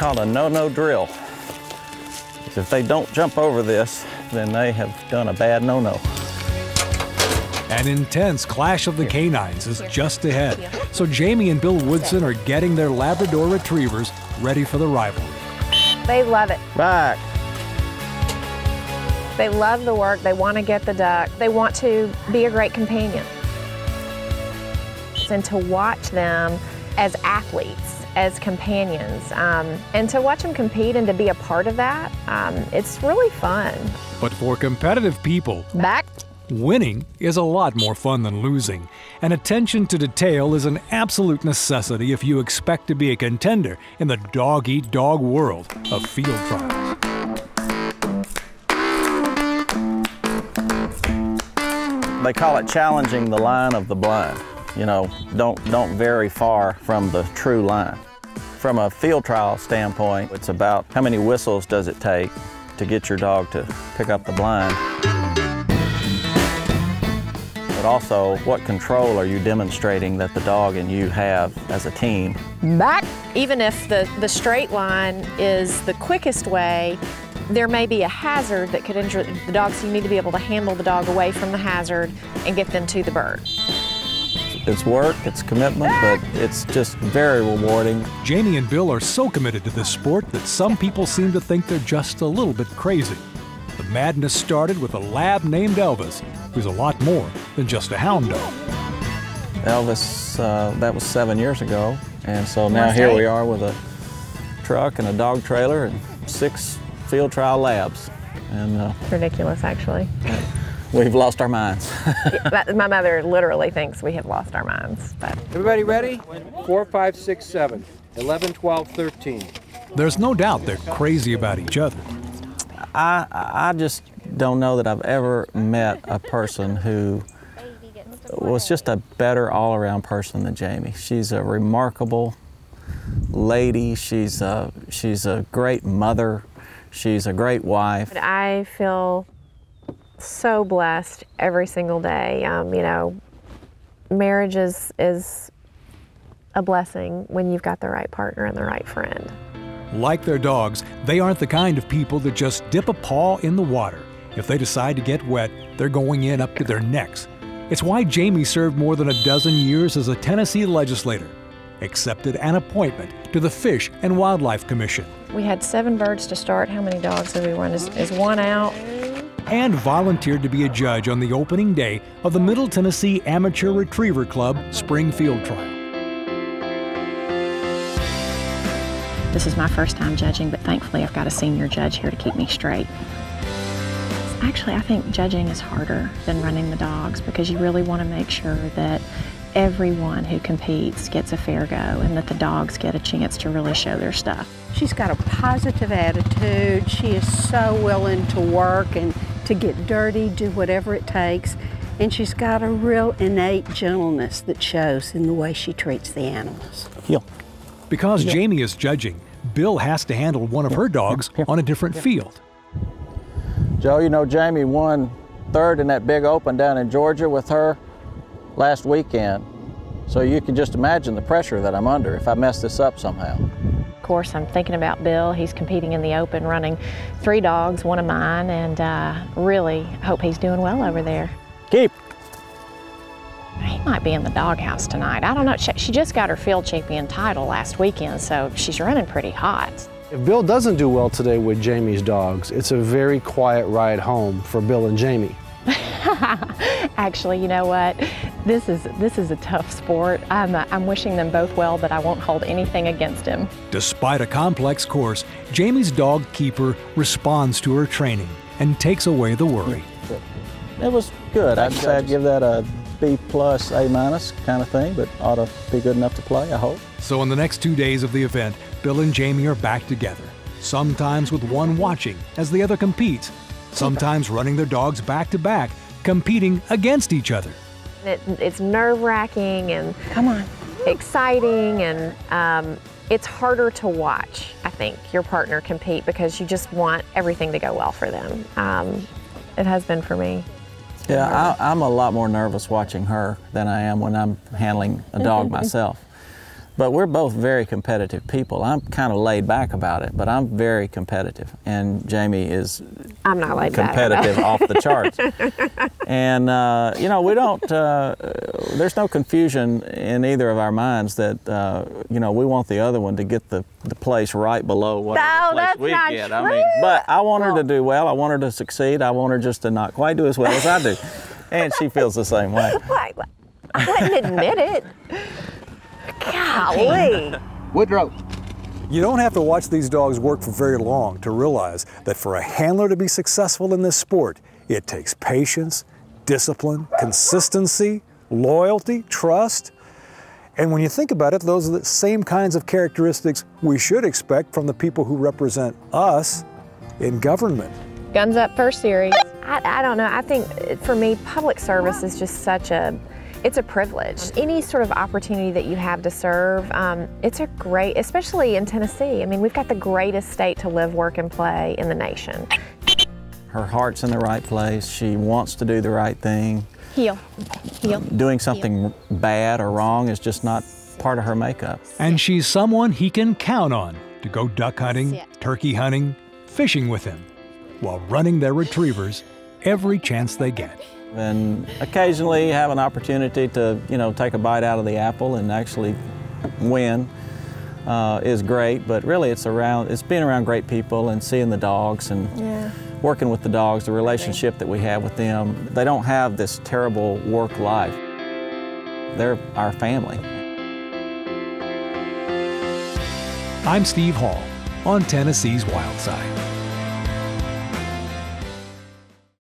called a no-no drill. If they don't jump over this, then they have done a bad no-no. An intense clash of the canines is just ahead, so Jamie and Bill Woodson are getting their Labrador retrievers ready for the rivalry. They love it. Back. They love the work. They want to get the duck. They want to be a great companion. And to watch them as athletes, as companions, um, and to watch them compete and to be a part of that, um, it's really fun. But for competitive people, Back. winning is a lot more fun than losing. And attention to detail is an absolute necessity if you expect to be a contender in the dog eat dog world of field trials. They call it challenging the line of the blind. You know, don't, don't vary far from the true line. From a field trial standpoint, it's about how many whistles does it take to get your dog to pick up the blind. But also, what control are you demonstrating that the dog and you have as a team? Back. Even if the, the straight line is the quickest way, there may be a hazard that could injure the dog, so you need to be able to handle the dog away from the hazard and get them to the bird. It's work, it's commitment, but it's just very rewarding. Jamie and Bill are so committed to this sport that some people seem to think they're just a little bit crazy. The madness started with a lab named Elvis, who's a lot more than just a hound dog. Elvis, uh, that was seven years ago, and so now here we are with a truck and a dog trailer and six field trial labs, and uh, Ridiculous, actually. We've lost our minds. My mother literally thinks we have lost our minds, but Everybody ready? Four, five, six, seven. 11, 12, 13. There's no doubt they're crazy about each other. I, I just don't know that I've ever met a person who was just a better all-around person than Jamie. She's a remarkable lady. She's a, she's a great mother. She's a great wife. I feel so blessed every single day. Um, you know, marriage is, is a blessing when you've got the right partner and the right friend. Like their dogs, they aren't the kind of people that just dip a paw in the water. If they decide to get wet, they're going in up to their necks. It's why Jamie served more than a dozen years as a Tennessee legislator, accepted an appointment to the Fish and Wildlife Commission, We had seven birds to start. How many dogs did we run? Is, is one out? And volunteered to be a judge on the opening day of the Middle Tennessee Amateur Retriever Club Spring Field Trial. This is my first time judging, but thankfully I've got a senior judge here to keep me straight. Actually, I think judging is harder than running the dogs because you really want to make sure that everyone who competes gets a fair go and that the dogs get a chance to really show their stuff. She's got a positive attitude. She is so willing to work and to get dirty, do whatever it takes. And she's got a real innate gentleness that shows in the way she treats the animals. Yeah. Because Jamie is judging, Bill has to handle one of her dogs on a different field. Joe, you know Jamie won third in that big open down in Georgia with her last weekend. So you can just imagine the pressure that I'm under if I mess this up somehow. Course, I'm thinking about Bill. He's competing in the open, running three dogs, one of mine, and uh, really hope he's doing well over there. Keep. He might be in the doghouse tonight. I don't know. She, she just got her field champion title last weekend, so she's running pretty hot. If Bill doesn't do well today with Jamie's dogs, it's a very quiet ride home for Bill and Jamie. Actually, you know what? This is this is a tough sport. I'm uh, I'm wishing them both well, but I won't hold anything against him. Despite a complex course, Jamie's dog keeper responds to her training and takes away the worry. It was good. I'd say I'd give that a B plus, A minus kind of thing, but ought to be good enough to play, I hope. So, in the next two days of the event, Bill and Jamie are back together, sometimes with one watching as the other competes, sometimes running their dogs back to back, competing against each other. It, it's nerve wracking and Come on. exciting, and um, it's harder to watch. I think your partner compete because you just want everything to go well for them. Um, it has been for me. Yeah, I, I'm a lot more nervous watching her than I am when I'm handling a dog myself. But we're both very competitive people. I'm kind of laid back about it, but I'm very competitive, and Jamie is I'm not laid competitive off the charts. And uh, you know, we don't. Uh, there's no confusion in either of our minds that uh, you know we want the other one to get the, the place right below what No, place we get. true. I mean, but I want her to do well. I want her to succeed. I want her just to not quite do as well as I do, and she feels the same way. Why? I wouldn't admit it. Golly. Woodrow. You don't have to watch these dogs work for very long to realize that for a handler to be successful in this sport, it takes patience, discipline, consistency, loyalty, trust. And when you think about it, those are the same kinds of characteristics we should expect from the people who represent us in government. Guns Up First Series. I, I don't know. I think uh, for me, public service is just such a, it's a privilege. Any sort of opportunity that you have to serve, um, it's a great, especially in Tennessee. I mean, we've got the greatest state to live, work, and play in the nation. Her heart's in the right place. She wants to do the right thing. Heel. Heel. Doing something bad or wrong is just not part of her makeup. And she's someone he can count on to go duck hunting, turkey hunting, fishing with him, while running their retrievers every chance they get. And occasionally have an opportunity to you know take a bite out of the apple and actually win uh, is great. But really it's around it's being around great people and seeing the dogs and Yeah. working with the dogs the relationship that we have with them. They don't have this terrible work life. They're our family. I'm Steve Hall on Tennessee's Wild Side.